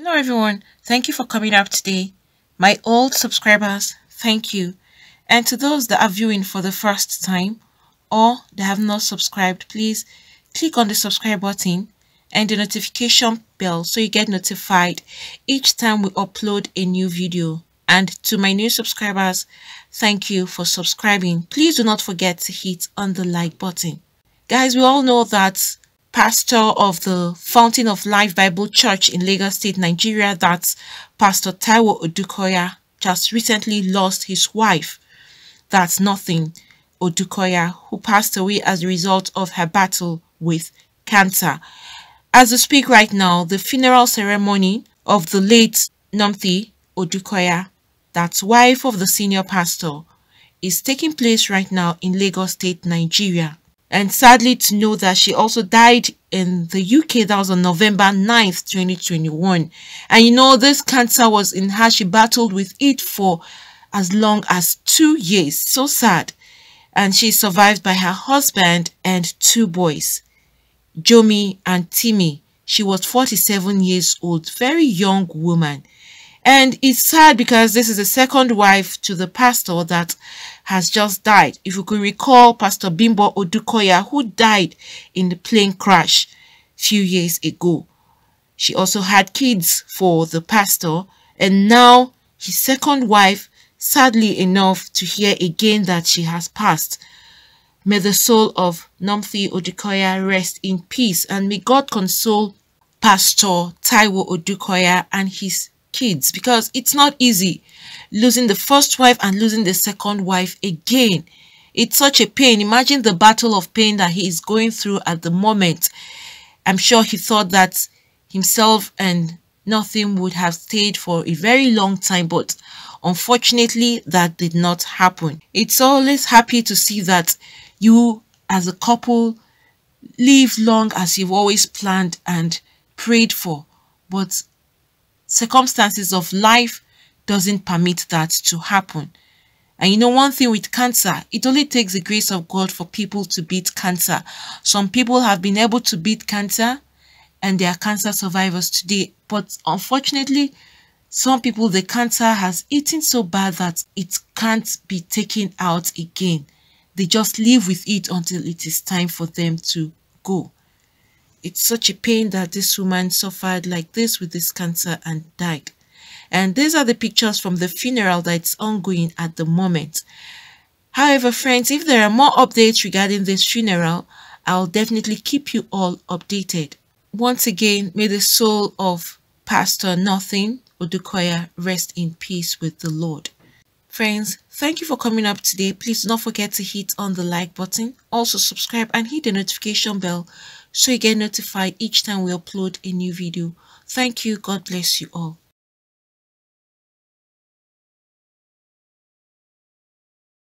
Hello everyone, thank you for coming up today. My old subscribers, thank you. And to those that are viewing for the first time or that have not subscribed, please click on the subscribe button and the notification bell so you get notified each time we upload a new video. And to my new subscribers, thank you for subscribing. Please do not forget to hit on the like button. Guys, we all know that pastor of the Fountain of Life Bible Church in Lagos State, Nigeria, that Pastor Taiwo Odukoya, just recently lost his wife. That's Nomthi. Odukoya, who passed away as a result of her battle with cancer. As we speak right now, the funeral ceremony of the late Nomthi Odukoya, that's wife of the senior pastor, is taking place right now in Lagos State, Nigeria and sadly to know that she also died in the UK. That was on November 9th, 2021. And you know, this cancer was in her. She battled with it for as long as two years. So sad. And she survived by her husband and two boys, Jomi and Timmy. She was 47 years old, very young woman. And it's sad because this is the second wife to the pastor that has just died. If you could recall Pastor Bimbo Odukoya, who died in the plane crash few years ago. She also had kids for the pastor, and now his second wife, sadly enough to hear again that she has passed. May the soul of Nomthi Odukoya rest in peace, and may God console Pastor Taiwo Odukoya and his kids because it's not easy losing the first wife and losing the second wife again. It's such a pain. Imagine the battle of pain that he is going through at the moment. I'm sure he thought that himself and Nomthi would have stayed for a very long time, but unfortunately, that did not happen. It's always happy to see that you, as a couple, live long as you've always planned and prayed for. But circumstances of life doesn't permit that to happen. And you know, one thing with cancer, it only takes the grace of God for people to beat cancer. Some people have been able to beat cancer and they are cancer survivors today. But unfortunately, some people, the cancer has eaten so bad that it can't be taken out again. They just live with it until it is time for them to go. It's such a pain that this woman suffered like this with this cancer and died. And these are the pictures from the funeral that's ongoing at the moment. However, friends, if there are more updates regarding this funeral, I'll definitely keep you all updated. Once again, may the soul of Pastor Nomthi Odukoya rest in peace with the Lord. Friends, thank you for coming up today. Please do not forget to hit on the like button. Also subscribe and hit the notification bell so you get notified each time we upload a new video. Thank you. God bless you all.